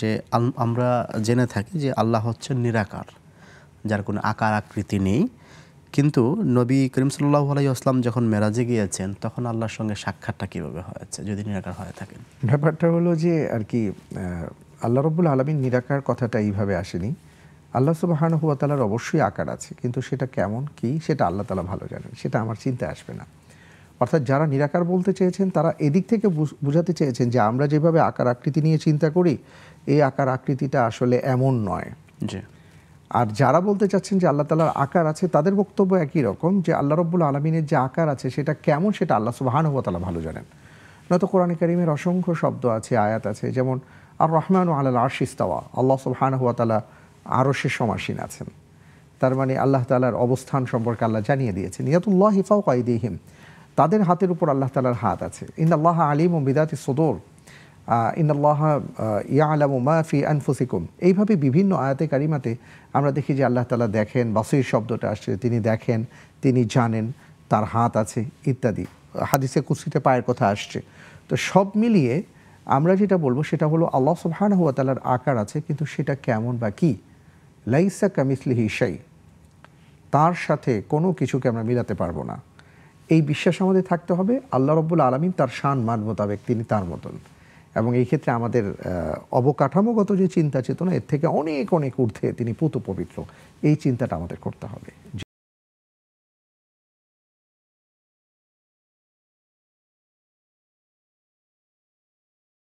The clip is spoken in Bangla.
যে আমরা জেনে থাকি যে আল্লাহ হচ্ছে নিরাকার, যার কোনো আকার আকৃতি নেই। কিন্তু নবী করিম সাল্লাহ আলাইসলাম যখন মেরাজে গিয়েছেন, তখন আল্লাহর সঙ্গে সাক্ষাৎটা কীভাবে হয়েছে, যদি নিরাকার হয়ে থাকেন? ব্যাপারটা হলো যে আর কি আল্লাহ রব্বুল আলমীর নিরাকার কথাটা এইভাবে আসেনি। আল্লাহ সুবাহান হুয়া তালার অবশ্যই আকার আছে, কিন্তু সেটা কেমন, কি, সেটা আল্লাহ তালা ভালো জানেন, সেটা আমার চিন্তায় আসবে না। অর্থাৎ যারা নিরাকার বলতে চেয়েছেন তারা এদিক থেকে বুঝ- বোঝাতে চেয়েছেন যে আমরা যেভাবে আকার আকৃতি নিয়ে চিন্তা করি এই আকার আকৃতিটা আসলে এমন নয়। আর যারা বলতে চাচ্ছেন যে আল্লাহ তালার আকার আছে তাদের বক্তব্য একই রকম যে আল্লাহ রব্বুল আলমিনের যে আকার আছে সেটা কেমন সেটা আল্লাহ সুবাহান তালা ভালো জানেন। নয়তো কোরআন করিমের অসংখ্য শব্দ আছে আয়াত আছে যেমন আর রহমান আল্লাহ আশিস্তাওয়া আল্লাহ সুবহান হুয়া তালা আরও সে সমাসীন আছেন। তার মানে আল্লাহ তালার অবস্থান সম্পর্কে আল্লাহ জানিয়ে দিয়েছেন। ইয়াতুল্লাহ হিফাও কাইদিহিম তাদের হাতের উপর আল্লাহ তালার হাত আছে। ইন আল্লাহ আলিম ও বিদাতি সদর ইনাল্লাহ ইয়ালামু মা ফি আনফুসিকুম। এইভাবে বিভিন্ন আয়াতে কারিমাতে আমরা দেখি যে আল্লাহ তালা দেখেন, বাসির শব্দটা আসছে, তিনি দেখেন, তিনি জানেন, তার হাত আছে, ইত্যাদি। হাদিসে কুসিতে পায়ের কথা আসছে। তো সব মিলিয়ে আমরা যেটা বলব সেটা হলো আল্লাহ সুবহানাহু ওয়া তালার আকার আছে, কিন্তু সেটা কেমন বা কি? লাইসা কামিসলিহি হিসাই তার সাথে কোনো কিছুকে আমরা মিলাতে পারব না। এই বিশ্বাস আমাদের থাকতে হবে। আল্লাহ রব্বুল আলমিন তার শান মান মোতাবেক তিনি তার মতন। এবং এই ক্ষেত্রে আমাদের অবকাঠামোগত যে চিন্তা চেতনা এর থেকে অনেক অনেক ঊর্ধ্বে তিনি পুত পবিত্র এই চিন্তাটা আমাদের করতে হবে।